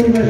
Amen.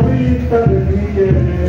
ahorita de mi